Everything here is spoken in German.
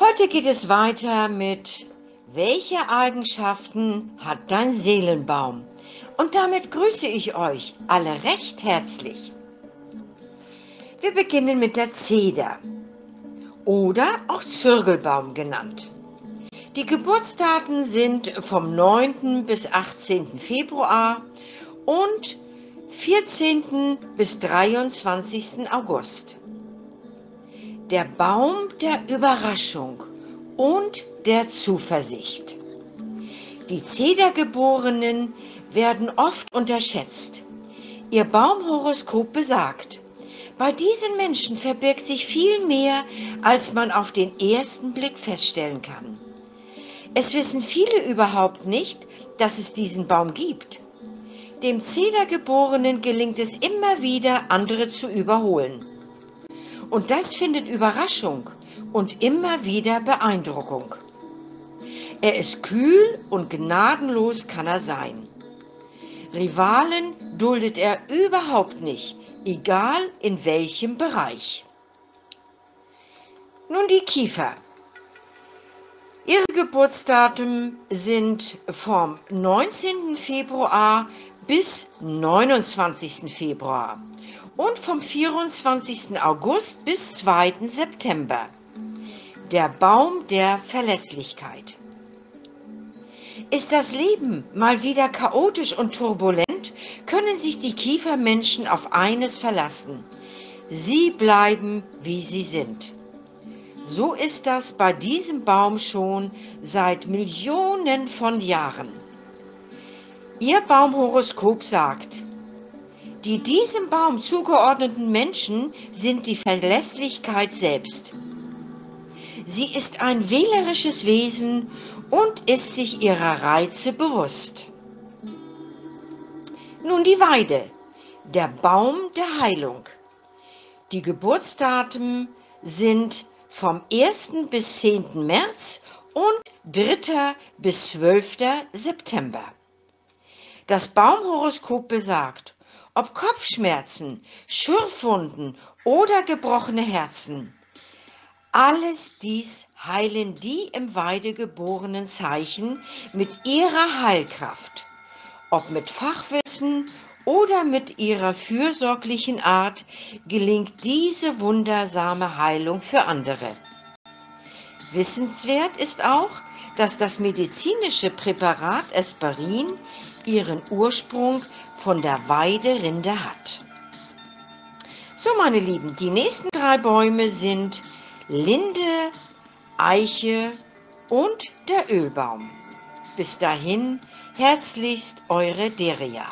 Heute geht es weiter mit Welche Eigenschaften hat dein Seelenbaum? Und damit grüße ich euch alle recht herzlich. Wir beginnen mit der Zeder oder auch Zirkelbaum genannt. Die Geburtsdaten sind vom 9. bis 18. Februar und 14. bis 23. August. Der Baum der Überraschung und der Zuversicht. Die Zedergeborenen werden oft unterschätzt. Ihr Baumhoroskop besagt, bei diesen Menschen verbirgt sich viel mehr, als man auf den ersten Blick feststellen kann. Es wissen viele überhaupt nicht, dass es diesen Baum gibt. Dem Zedergeborenen gelingt es immer wieder, andere zu überholen. Und das findet Überraschung und immer wieder Beeindruckung. Er ist kühl und gnadenlos kann er sein. Rivalen duldet er überhaupt nicht, egal in welchem Bereich. Nun die Kiefer. Ihre Geburtsdaten sind vom 19. Februar bis 29. Februar und vom 24. August bis 2. September. Der Baum der Verlässlichkeit. Ist das Leben mal wieder chaotisch und turbulent, können sich die Kiefermenschen auf eines verlassen. Sie bleiben, wie sie sind. So ist das bei diesem Baum schon seit Millionen von Jahren. Ihr Baumhoroskop sagt, die diesem Baum zugeordneten Menschen sind die Verlässlichkeit selbst. Sie ist ein wählerisches Wesen und ist sich ihrer Reize bewusst. Nun die Weide, der Baum der Heilung. Die Geburtsdaten sind vom 1. bis 10. März und 3. bis 12. September. Das Baumhoroskop besagt, ob Kopfschmerzen, Schürfwunden oder gebrochene Herzen. Alles dies heilen die im Weide geborenen Zeichen mit ihrer Heilkraft, ob mit Fachwissen oder mit ihrer fürsorglichen Art gelingt diese wundersame Heilung für andere. Wissenswert ist auch, dass das medizinische Präparat Esperin ihren Ursprung von der Weiderinde hat. So, meine Lieben, die nächsten drei Bäume sind Linde, Eiche und der Ölbaum. Bis dahin, herzlichst eure Deria.